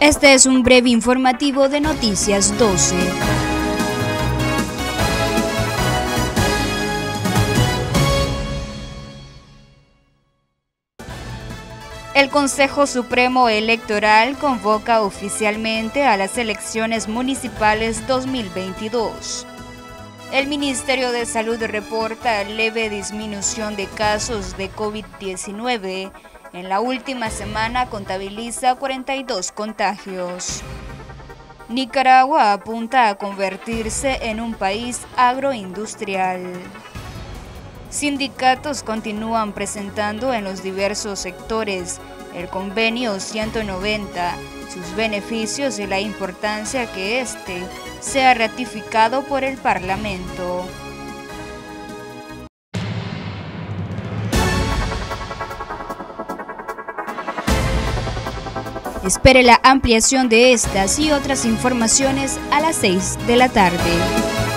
Este es un breve informativo de Noticias 12. El Consejo Supremo Electoral convoca oficialmente a las elecciones municipales 2022. El Ministerio de Salud reporta leve disminución de casos de COVID-19 en la última semana contabiliza 42 contagios. Nicaragua apunta a convertirse en un país agroindustrial. Sindicatos continúan presentando en los diversos sectores el convenio 190, sus beneficios y la importancia que éste sea ratificado por el Parlamento. Espere la ampliación de estas y otras informaciones a las 6 de la tarde.